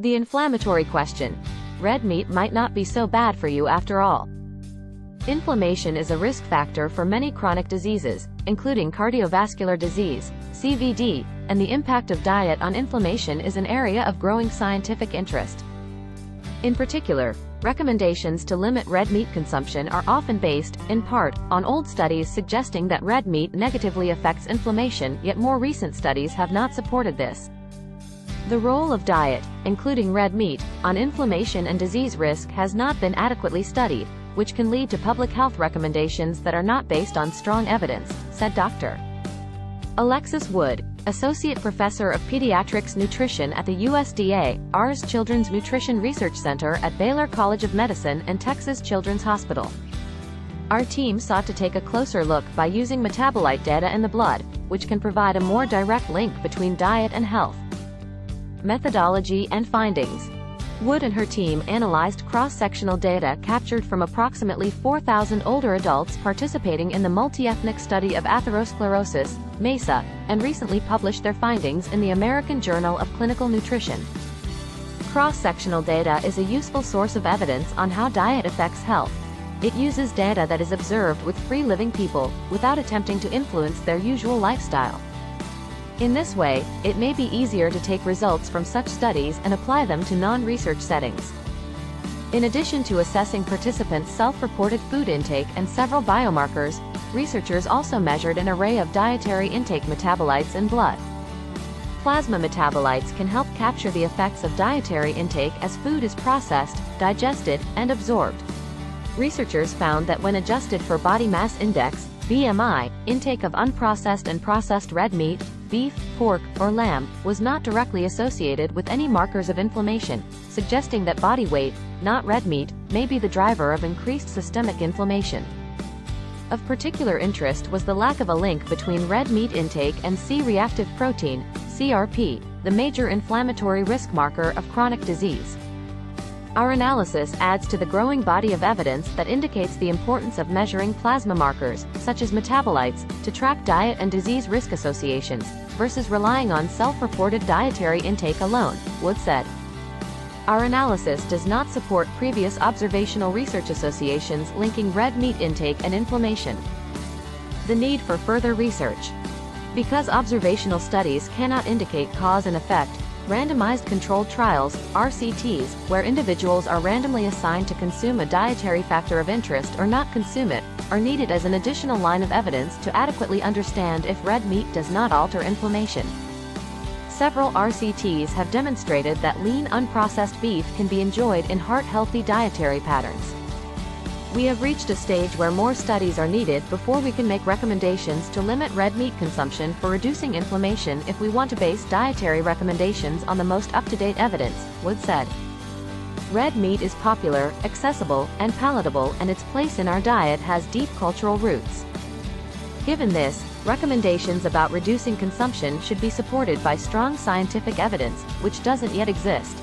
The inflammatory question. Red meat might not be so bad for you after all. Inflammation is a risk factor for many chronic diseases, including cardiovascular disease, CVD, and the impact of diet on inflammation is an area of growing scientific interest. In particular, recommendations to limit red meat consumption are often based, in part, on old studies suggesting that red meat negatively affects inflammation, yet more recent studies have not supported this. The role of diet, including red meat, on inflammation and disease risk has not been adequately studied, which can lead to public health recommendations that are not based on strong evidence, said Dr. Alexis Wood, Associate Professor of Pediatrics Nutrition at the USDA, ARS Children's Nutrition Research Center at Baylor College of Medicine and Texas Children's Hospital. Our team sought to take a closer look by using metabolite data in the blood, which can provide a more direct link between diet and health. Methodology and findings. Wood and her team analyzed cross-sectional data captured from approximately 4,000 older adults participating in the multi-ethnic study of atherosclerosis, MESA, and recently published their findings in the American Journal of Clinical Nutrition. Cross-sectional data is a useful source of evidence on how diet affects health. It uses data that is observed with free-living people, without attempting to influence their usual lifestyle. In this way, it may be easier to take results from such studies and apply them to non-research settings. In addition to assessing participants' self-reported food intake and several biomarkers, researchers also measured an array of dietary intake metabolites in blood. Plasma metabolites can help capture the effects of dietary intake as food is processed, digested, and absorbed. Researchers found that when adjusted for body mass index, BMI, intake of unprocessed and processed red meat, beef, pork, or lamb, was not directly associated with any markers of inflammation, suggesting that body weight, not red meat, may be the driver of increased systemic inflammation. Of particular interest was the lack of a link between red meat intake and C-reactive protein, CRP, the major inflammatory risk marker of chronic disease. Our analysis adds to the growing body of evidence that indicates the importance of measuring plasma markers, such as metabolites, to track diet and disease risk associations, versus relying on self-reported dietary intake alone, Wood said. Our analysis does not support previous observational research associations linking red meat intake and inflammation. The need for further research. Because observational studies cannot indicate cause and effect, randomized controlled trials, RCTs, where individuals are randomly assigned to consume a dietary factor of interest or not consume it, are needed as an additional line of evidence to adequately understand if red meat does not alter inflammation. Several RCTs have demonstrated that lean unprocessed beef can be enjoyed in heart-healthy dietary patterns. We have reached a stage where more studies are needed before we can make recommendations to limit red meat consumption for reducing inflammation if we want to base dietary recommendations on the most up-to-date evidence, Wood said. Red meat is popular, accessible, and palatable and its place in our diet has deep cultural roots. Given this, recommendations about reducing consumption should be supported by strong scientific evidence, which doesn't yet exist.